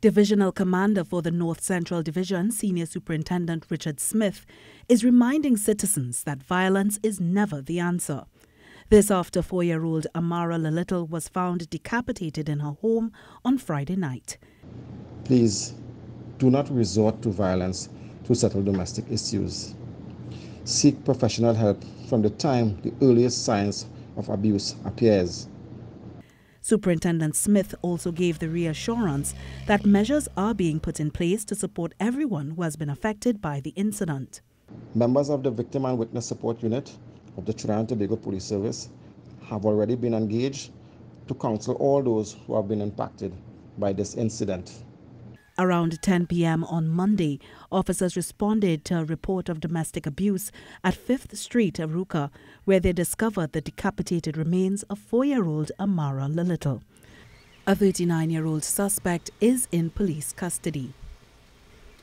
Divisional Commander for the North Central Division, Senior Superintendent Richard Smith, is reminding citizens that violence is never the answer. This after four year old Amara Lalittle was found decapitated in her home on Friday night. Please do not resort to violence to settle domestic issues. Seek professional help from the time the earliest signs of abuse appears. Superintendent Smith also gave the reassurance that measures are being put in place to support everyone who has been affected by the incident. Members of the Victim and Witness Support Unit of the Trinidad and Tobago Police Service have already been engaged to counsel all those who have been impacted by this incident. Around 10 p.m. on Monday, officers responded to a report of domestic abuse at 5th Street, Arouca, where they discovered the decapitated remains of four-year-old Amara Lalittle. A 39-year-old suspect is in police custody.